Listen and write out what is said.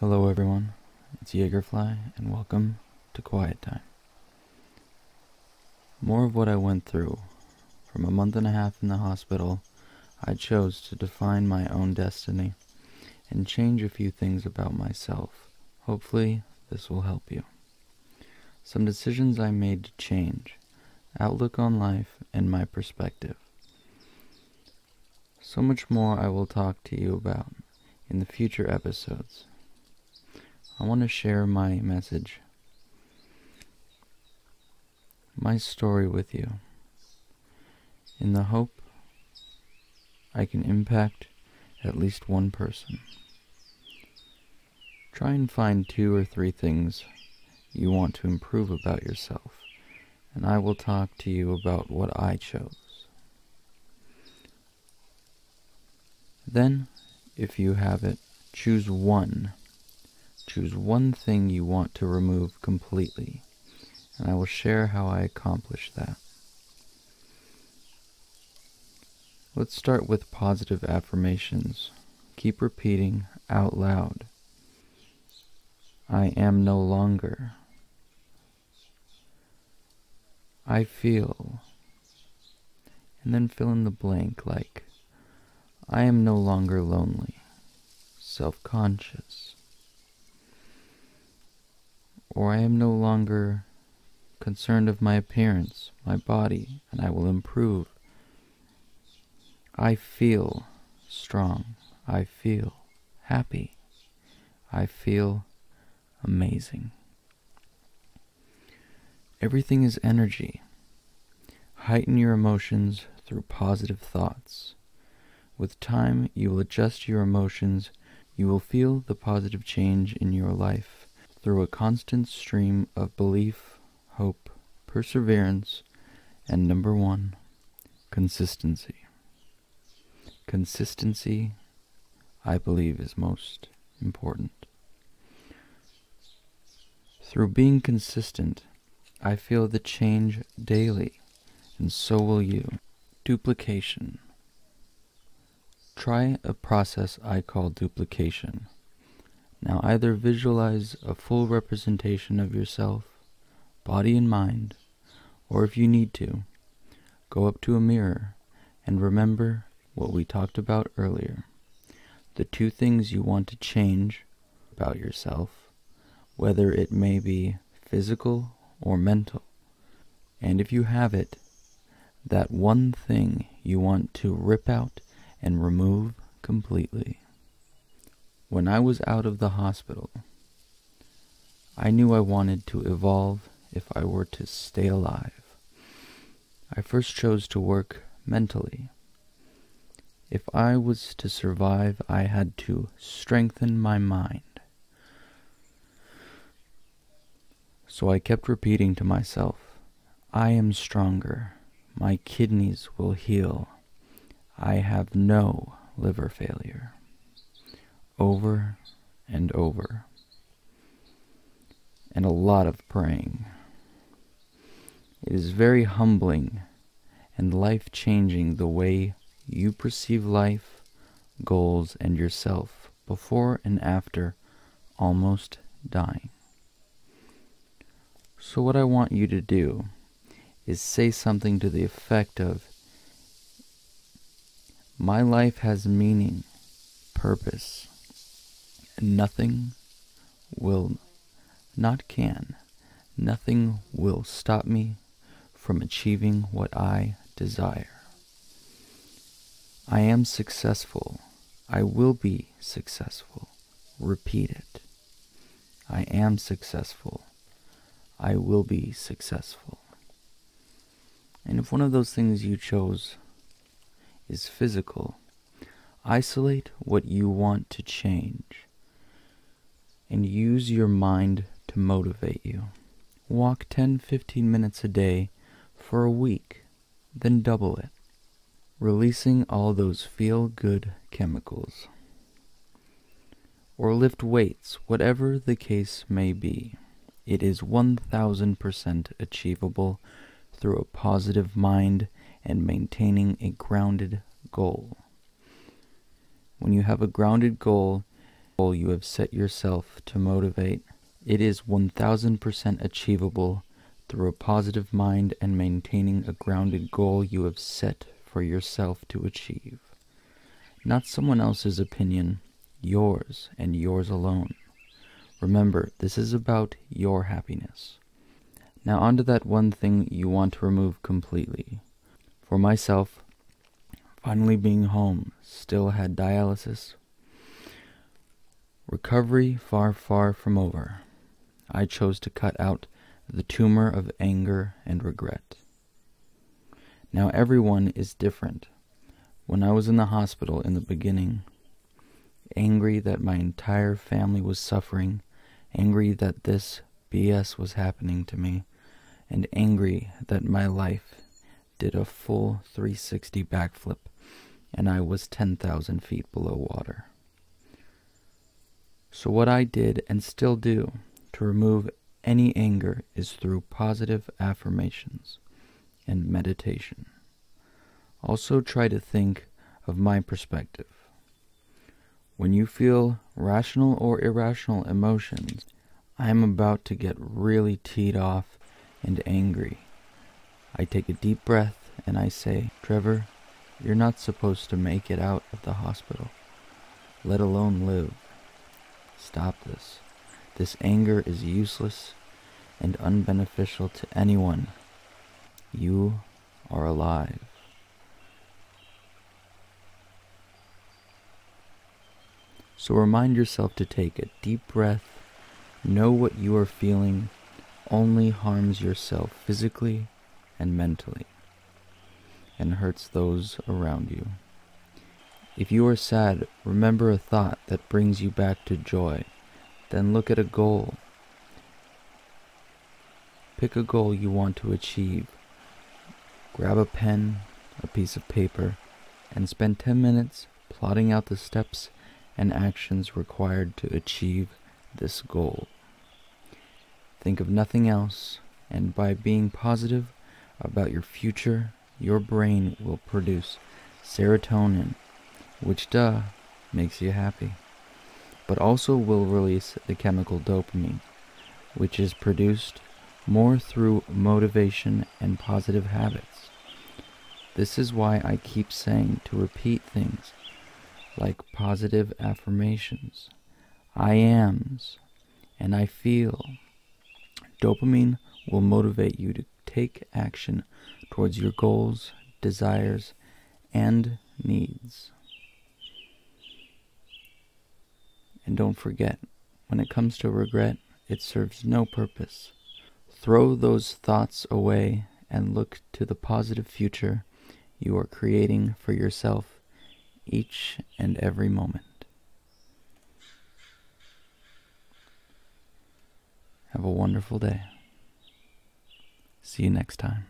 Hello, everyone. It's Jagerfly, and welcome to Quiet Time. More of what I went through. From a month and a half in the hospital, I chose to define my own destiny and change a few things about myself. Hopefully, this will help you. Some decisions I made to change, outlook on life, and my perspective. So much more I will talk to you about in the future episodes. I want to share my message, my story with you, in the hope I can impact at least one person. Try and find two or three things you want to improve about yourself, and I will talk to you about what I chose. Then, if you have it, choose one Choose one thing you want to remove completely, and I will share how I accomplish that. Let's start with positive affirmations. Keep repeating out loud. I am no longer. I feel. And then fill in the blank like, I am no longer lonely, self conscious, or I am no longer concerned of my appearance, my body, and I will improve. I feel strong. I feel happy. I feel amazing. Everything is energy. Heighten your emotions through positive thoughts. With time, you will adjust your emotions. You will feel the positive change in your life through a constant stream of belief, hope, perseverance, and number one, consistency. Consistency, I believe, is most important. Through being consistent, I feel the change daily, and so will you. Duplication. Try a process I call duplication. Now either visualize a full representation of yourself, body and mind, or if you need to, go up to a mirror and remember what we talked about earlier. The two things you want to change about yourself, whether it may be physical or mental. And if you have it, that one thing you want to rip out and remove completely. When I was out of the hospital, I knew I wanted to evolve if I were to stay alive. I first chose to work mentally. If I was to survive, I had to strengthen my mind. So I kept repeating to myself, I am stronger. My kidneys will heal. I have no liver failure over and over, and a lot of praying. It is very humbling and life changing the way you perceive life, goals, and yourself before and after almost dying. So, what I want you to do is say something to the effect of My life has meaning, purpose, nothing will, not can, nothing will stop me from achieving what I desire. I am successful. I will be successful. Repeat it. I am successful. I will be successful. And if one of those things you chose is physical, isolate what you want to change and use your mind to motivate you. Walk 10 15 minutes a day for a week, then double it, releasing all those feel good chemicals. Or lift weights, whatever the case may be. It is 1000% achievable through a positive mind and maintaining a grounded goal. When you have a grounded goal, goal you have set yourself to motivate, it is 1000% achievable through a positive mind and maintaining a grounded goal you have set for yourself to achieve. Not someone else's opinion, yours and yours alone. Remember, this is about your happiness. Now, onto that one thing you want to remove completely. For myself, finally being home, still had dialysis. Recovery far, far from over. I chose to cut out the tumor of anger and regret. Now, everyone is different. When I was in the hospital in the beginning, angry that my entire family was suffering, angry that this BS was happening to me, and angry that my life did a full 360 backflip and I was 10,000 feet below water. So, what I did and still do to remove any anger is through positive affirmations and meditation. Also, try to think of my perspective. When you feel rational or irrational emotions, I am about to get really teed off and angry. I take a deep breath and I say, Trevor, you're not supposed to make it out of the hospital, let alone live. Stop this. This anger is useless and unbeneficial to anyone. You are alive. So remind yourself to take a deep breath. Know what you are feeling only harms yourself physically and mentally and hurts those around you. If you are sad, remember a thought that brings you back to joy. Then look at a goal. Pick a goal you want to achieve. Grab a pen, a piece of paper, and spend 10 minutes plotting out the steps and actions required to achieve this goal. Think of nothing else, and by being positive about your future, your brain will produce serotonin, which duh makes you happy, but also will release the chemical dopamine, which is produced more through motivation and positive habits. This is why I keep saying to repeat things like positive affirmations, I ams, and I feel. Dopamine will motivate you to take action towards your goals, desires, and needs. And don't forget, when it comes to regret, it serves no purpose. Throw those thoughts away and look to the positive future you are creating for yourself each and every moment. Have a wonderful day. See you next time.